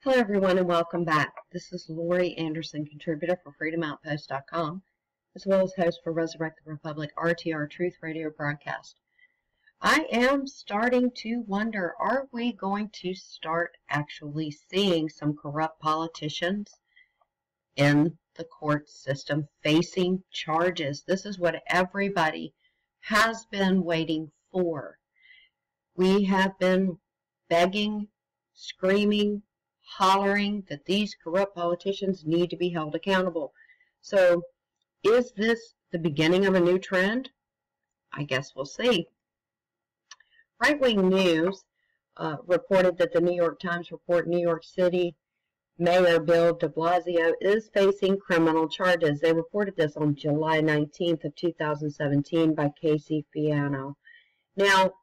Hello, everyone, and welcome back. This is Lorri Anderson, contributor for FreedomOutpost.com, as well as host for Resurrect the Republic RTR Truth Radio broadcast. I am starting to wonder are we going to start actually seeing some corrupt politicians in the court system facing charges? This is what everybody has been waiting for. We have been begging, screaming, hollering that these corrupt politicians need to be held accountable. So, is this the beginning of a new trend? I guess we'll see. Right wing news uh, reported that the New York Times report New York City Mayor Bill de Blasio is facing criminal charges. They reported this on July 19th of 2017 by Casey Fiano. Now,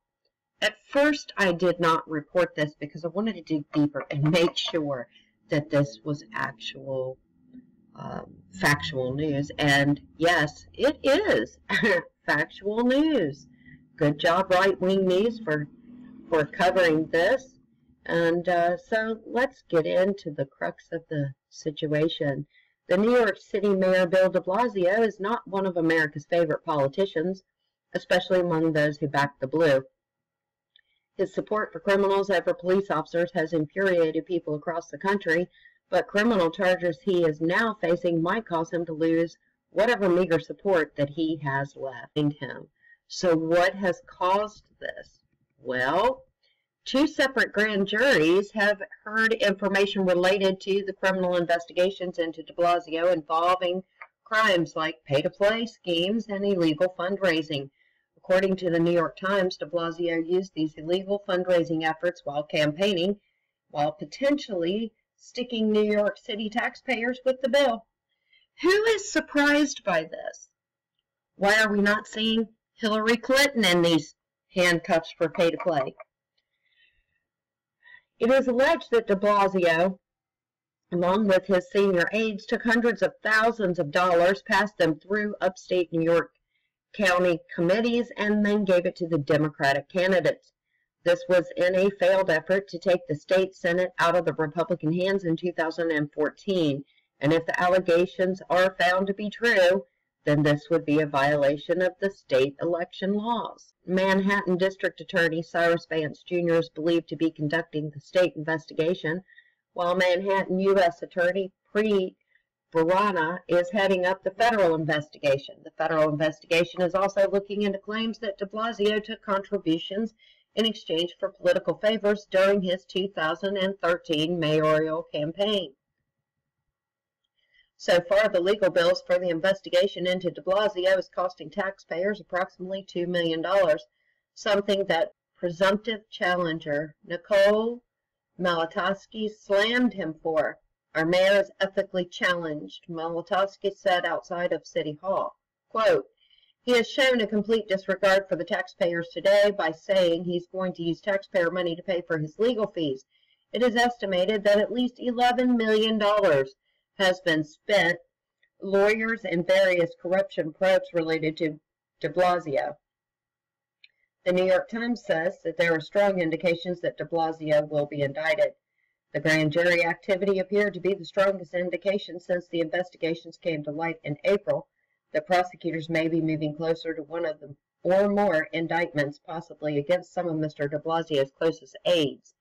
at first, I did not report this because I wanted to dig deeper and make sure that this was actual um, factual news. And yes, it is factual news. Good job, Right Wing News, for for covering this. And uh, so let's get into the crux of the situation. The New York City Mayor Bill de Blasio is not one of America's favorite politicians, especially among those who back the blue. His support for criminals over police officers has infuriated people across the country, but criminal charges he is now facing might cause him to lose whatever meager support that he has left him. So what has caused this? Well, two separate grand juries have heard information related to the criminal investigations into de Blasio involving crimes like pay-to-play schemes and illegal fundraising. According to the New York Times, de Blasio used these illegal fundraising efforts while campaigning, while potentially sticking New York City taxpayers with the bill. Who is surprised by this? Why are we not seeing Hillary Clinton in these handcuffs for pay to play? It is alleged that de Blasio, along with his senior aides, took hundreds of thousands of dollars, passed them through upstate New York county committees and then gave it to the Democratic candidates. This was in a failed effort to take the state Senate out of the Republican hands in 2014. And if the allegations are found to be true, then this would be a violation of the state election laws. Manhattan District Attorney Cyrus Vance Jr. is believed to be conducting the state investigation, while Manhattan U.S. Attorney Preet Bharara is heading up the federal investigation. The federal investigation is also looking into claims that de Blasio took contributions in exchange for political favors during his 2013 mayoral campaign. So far, the legal bills for the investigation into de Blasio is costing taxpayers approximately $2 million, something that presumptive challenger Nicole Malliotakis slammed him for. Our mayor is ethically challenged, Malliotakis said outside of City Hall. Quote, he has shown a complete disregard for the taxpayers today by saying he's going to use taxpayer money to pay for his legal fees. It is estimated that at least $11 million has been spent lawyers and various corruption probes related to de Blasio. The New York Times says that there are strong indications that de Blasio will be indicted. The grand jury activity appeared to be the strongest indication since the investigations came to light in April that prosecutors may be moving closer to one of the or more indictments, possibly against some of Mr. de Blasio's closest aides,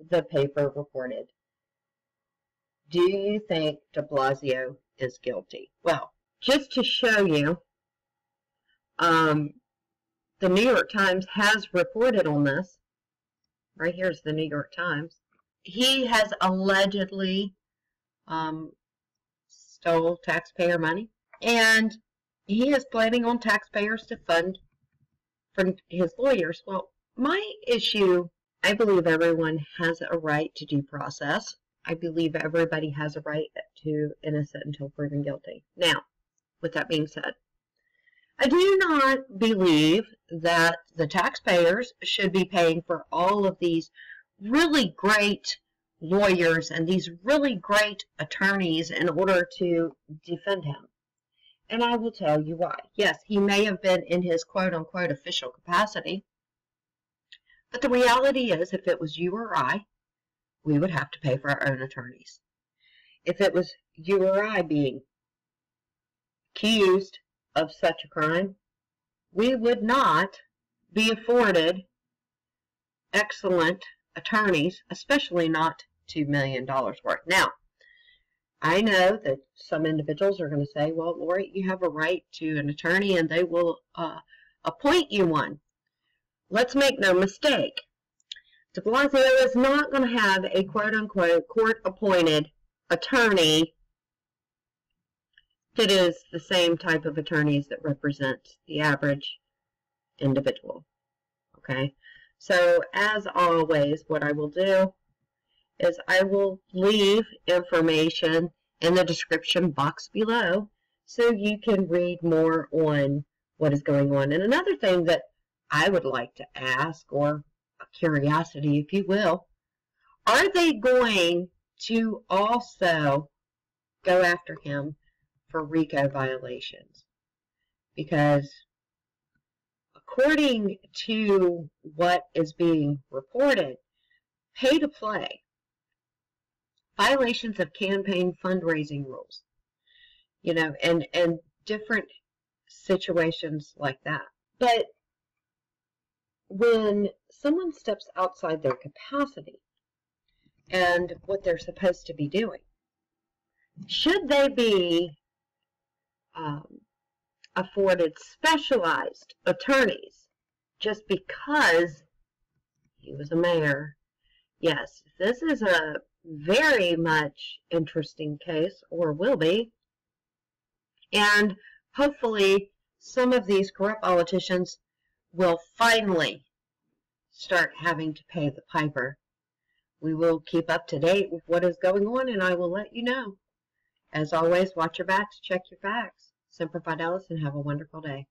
the paper reported. Do you think de Blasio is guilty? Well, just to show you, um, the New York Times has reported on this. Right here's the New York Times he has allegedly um, stole taxpayer money, and he is planning on taxpayers to fund for his lawyers. Well, my issue, I believe everyone has a right to due process. I believe everybody has a right to innocent until proven guilty. Now, with that being said, I do not believe that the taxpayers should be paying for all of these really great lawyers and these really great attorneys in order to defend him. And I will tell you why. Yes, he may have been in his quote unquote official capacity. But the reality is, if it was you or I, we would have to pay for our own attorneys. If it was you or I being accused of such a crime, we would not be afforded excellent attorneys, especially not $2 million worth. Now, I know that some individuals are going to say, well, Lorri, you have a right to an attorney and they will uh, appoint you one. Let's make no mistake. De Blasio is not going to have a quote unquote court appointed attorney that is the same type of attorneys that represent the average individual. Okay, so as always, what I will do is I will leave information in the description box below so you can read more on what is going on. And another thing that I would like to ask, or curiosity, if you will, are they going to also go after him for RICO violations? Because according to what is being reported, pay to play violations of campaign fundraising rules, you know, and, and different situations like that. But when someone steps outside their capacity and what they're supposed to be doing, should they be um, afforded specialized attorneys just because he was a mayor? Yes, this is a very much interesting case, or will be. And hopefully, some of these corrupt politicians will finally start having to pay the piper. We will keep up to date with what is going on, and I will let you know. As always, watch your backs, check your facts. Semper Fidelis, and have a wonderful day.